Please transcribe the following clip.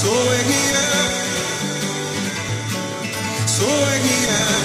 So wake me up. So wake me up.